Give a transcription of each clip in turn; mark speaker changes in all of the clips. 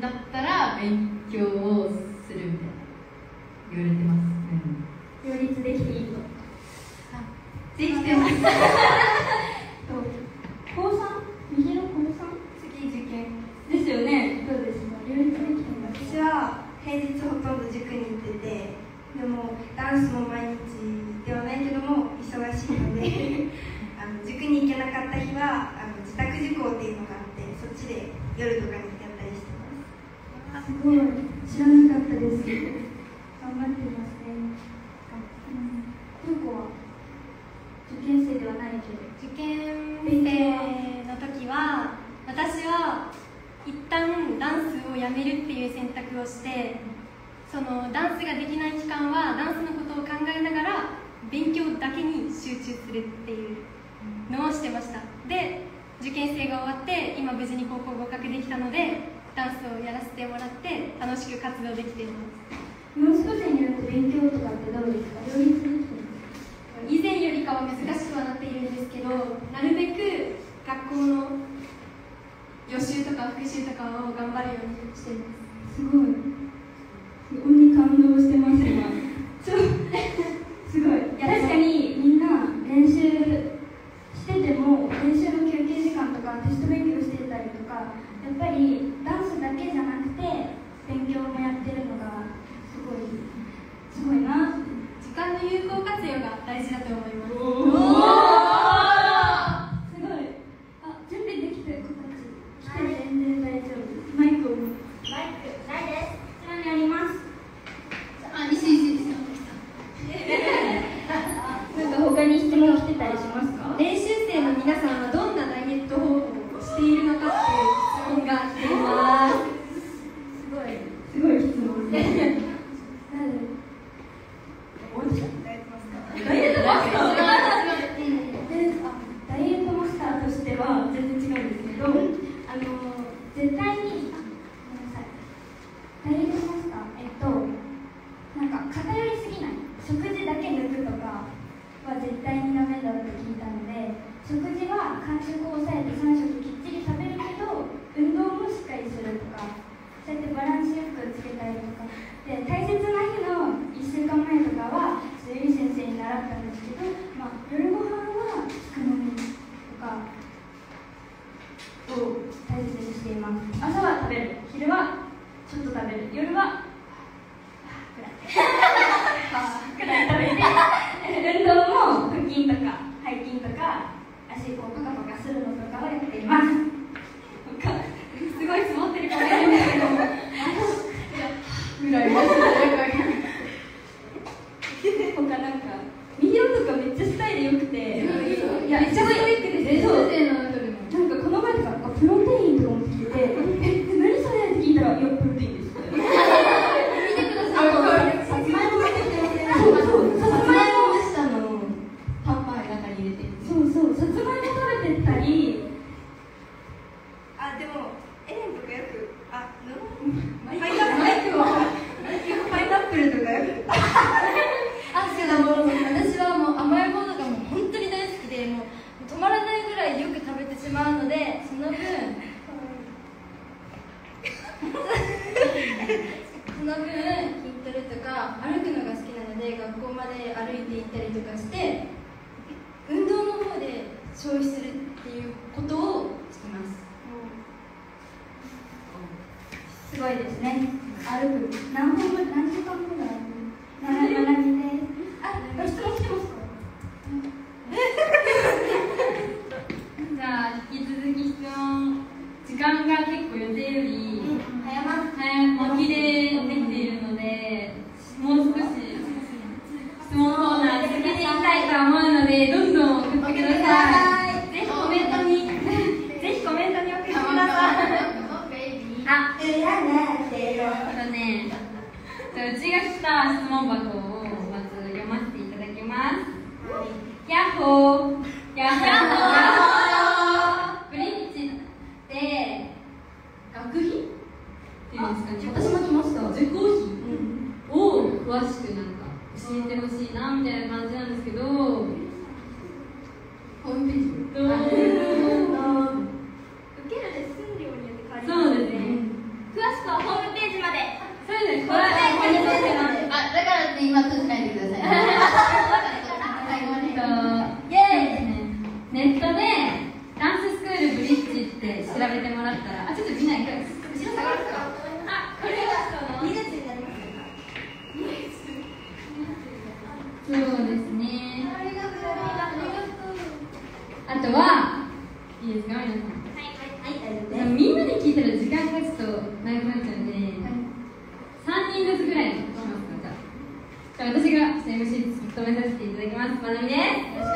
Speaker 1: だ
Speaker 2: ったら
Speaker 1: 勉強をするみたいな。言われてます、うん、
Speaker 2: 両立できていいと
Speaker 1: できてます。
Speaker 2: 高三右の高三
Speaker 3: 次受験
Speaker 2: ですよね。そうです。両立できてます
Speaker 3: 私は平日ほとんど塾に行っててでもダンスも毎日ではないけども忙しいので あの塾に行けなかった日はあの自宅塾校っていうのがあってそっちで夜とかにす
Speaker 2: ごい知らなかったです。頑張ってます。ね、うん、は受験生ではないけど
Speaker 4: 受験生の時は私は一旦ダンスをやめるっていう選択をしてそのダンスができない期間はダンスのことを考えながら勉強だけに集中するっていうのをしてました。で受験生が終わって今無事に高校合格できたのでダンスをやらせてもらって楽しく活動できています。
Speaker 2: もう少しによって勉強とかってどうですか両立できてます
Speaker 4: 以前よりかは難しくはなっているんですけどなるべく学校の予習とか復習とかを頑張るようにしています。
Speaker 2: すごい。そこに感動してますね。夜は
Speaker 3: あと
Speaker 2: ね、
Speaker 1: じゃうちが来た質問箱をまず読ませていただきます。ヤッホーそうですね。
Speaker 5: あ
Speaker 1: とはいいですか皆さん。
Speaker 2: はいはいはい
Speaker 1: みんなで聞いたら時間がちょっと長くなっちゃうんで、はい、3人ずつぐらいしますかじゃあ。私が MC 務めさせていただきます。まなみです。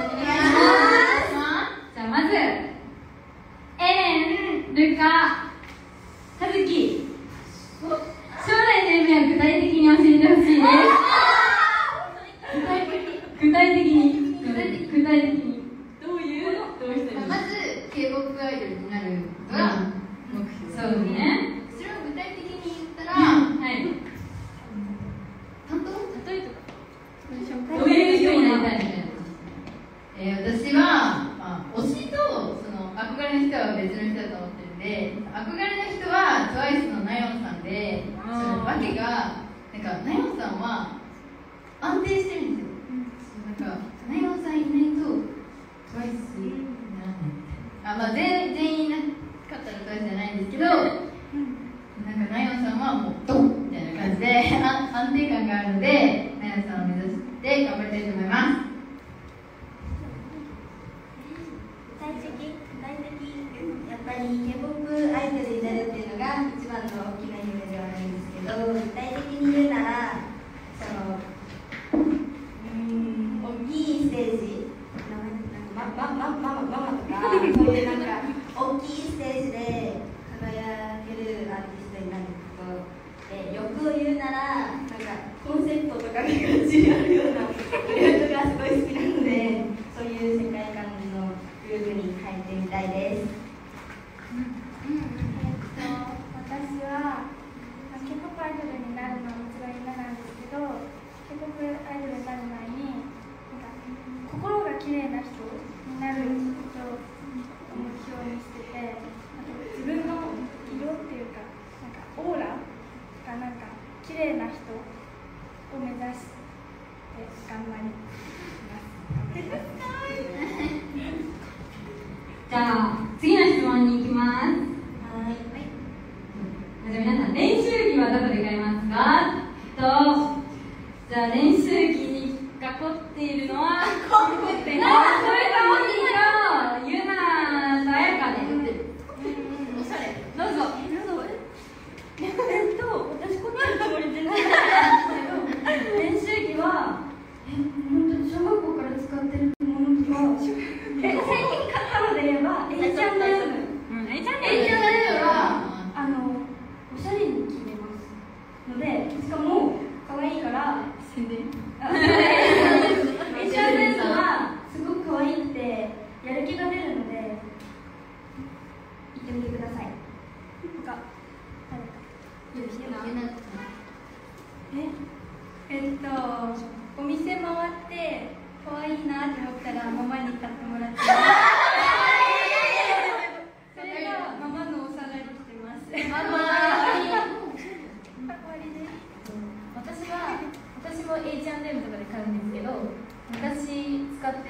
Speaker 5: 憧れの人は TWICE のナヨンさんでそのわけがなんかナヨンさんは安定してるんですよ、うん、なんかナヨンさんいないと TWICE にならない。あまあ全全員いなかったら TWICE じゃないんですけど、うん、なんかナヨンさんはもうドンみたいな感じで安定感があるのでナヨンさんを目指して頑張りたいと思います。
Speaker 2: まりイケボッア
Speaker 6: イドル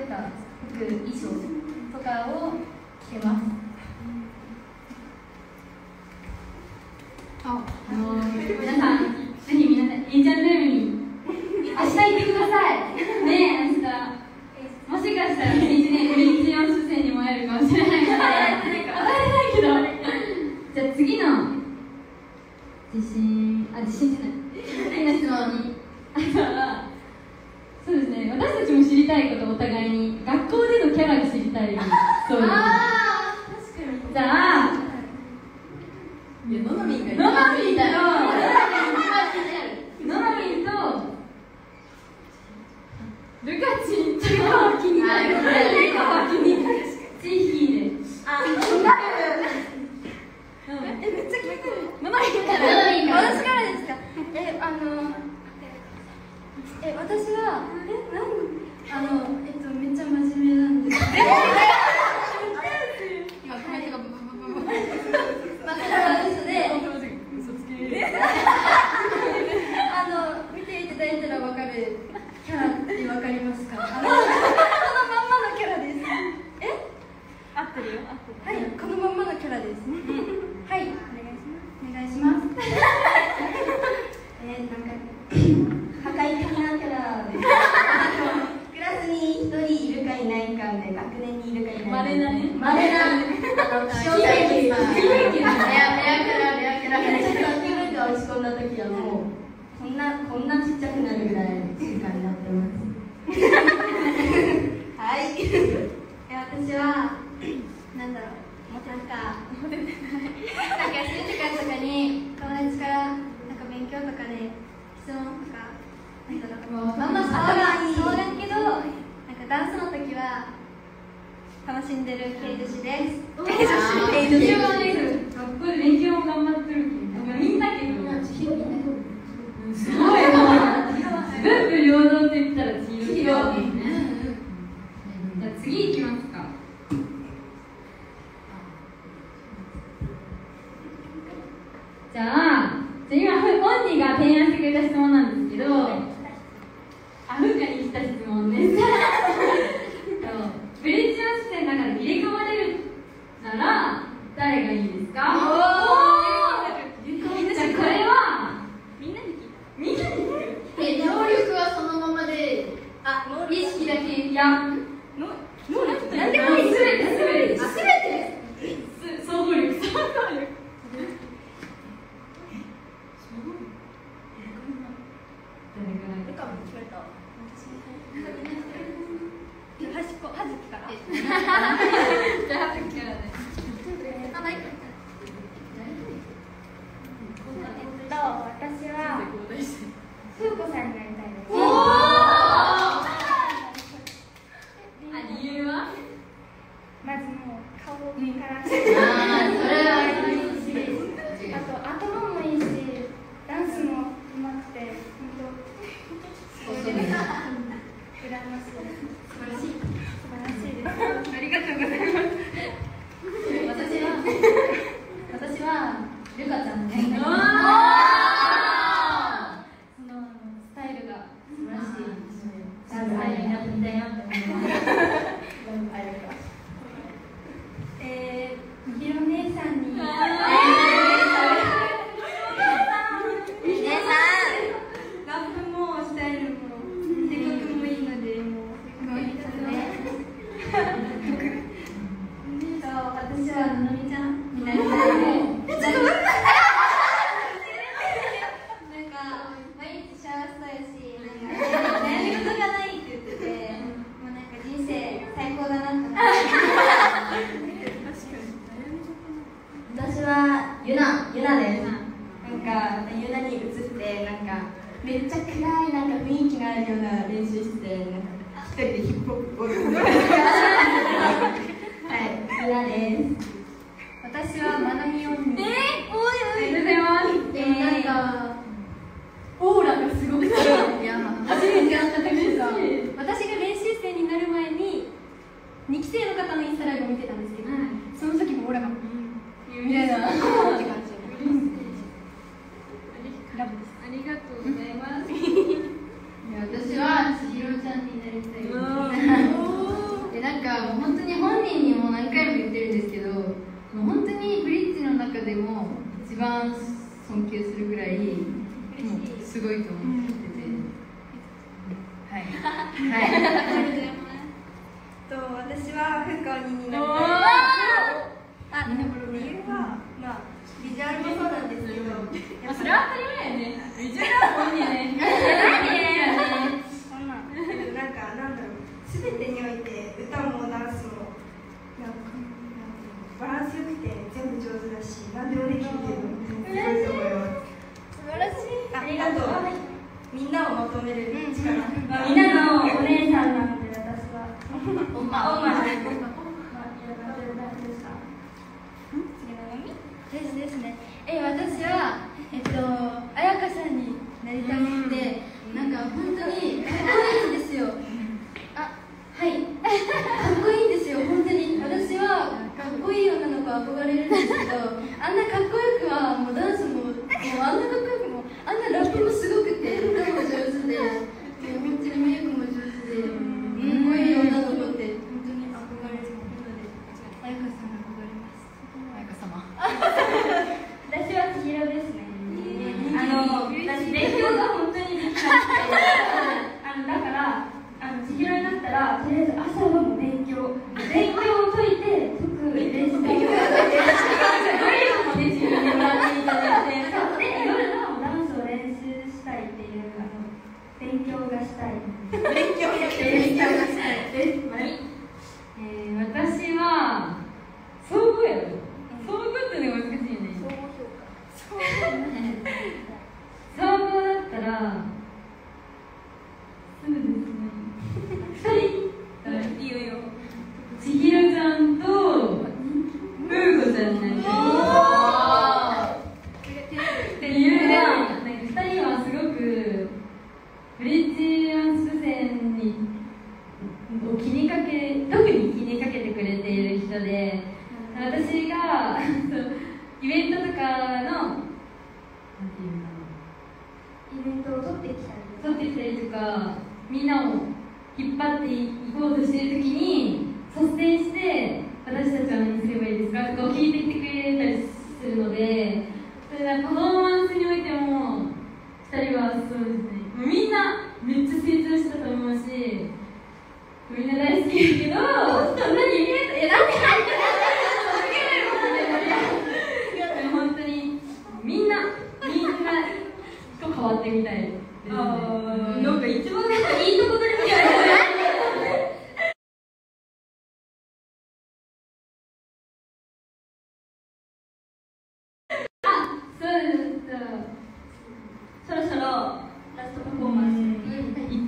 Speaker 1: れ
Speaker 2: た
Speaker 1: 服衣装とかを着てます。
Speaker 3: 私は私はなんだろうなんかなんか休み時間とかに友達からなんか勉強とかで質問とかなんだろうまんま触らん触けどなんかダンスの時は楽しんでる系女子です系女子系女子
Speaker 1: 勉強も頑張ってるみんなけどすごい文武両道って言ったら次行きますた質問なんですけど、アフガにした質問です。ブリッジの施設の中ら入れ替われるなら、誰がいいですか？意識だや。
Speaker 2: の
Speaker 5: のな
Speaker 3: んでもいいないような練習室で、なんか一人でヒップホップ。そ
Speaker 1: れは当たり前やね。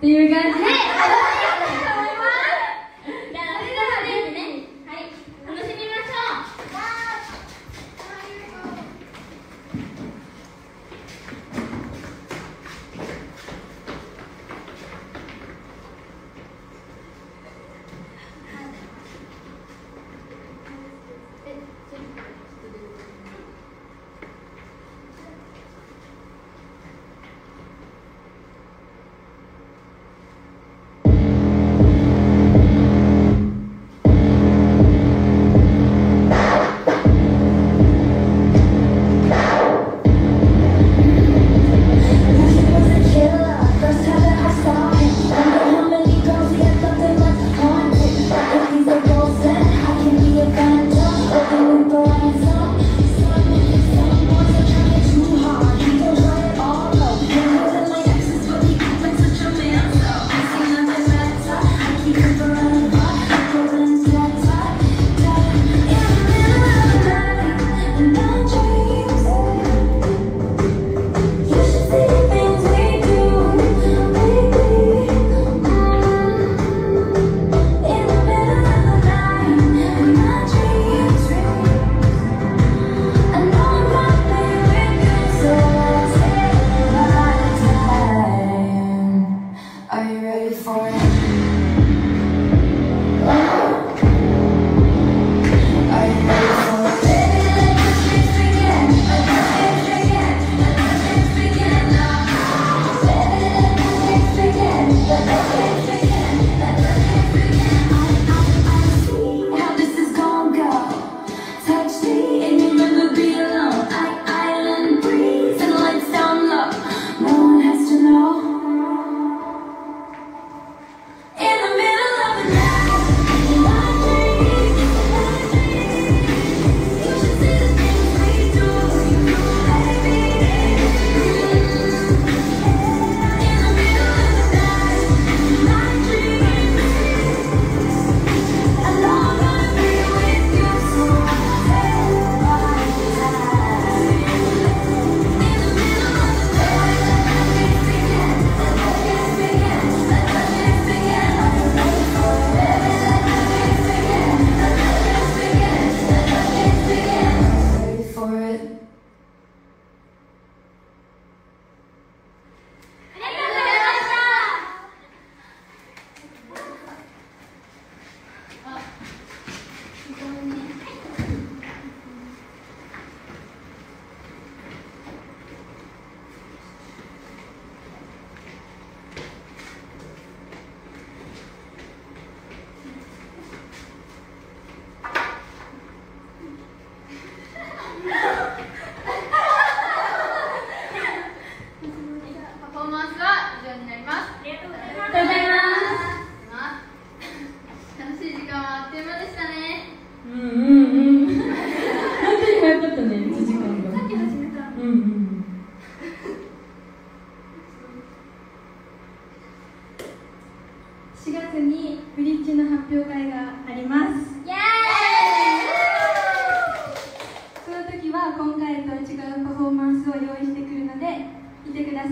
Speaker 2: Then you again. Thank you.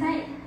Speaker 2: さ
Speaker 6: い。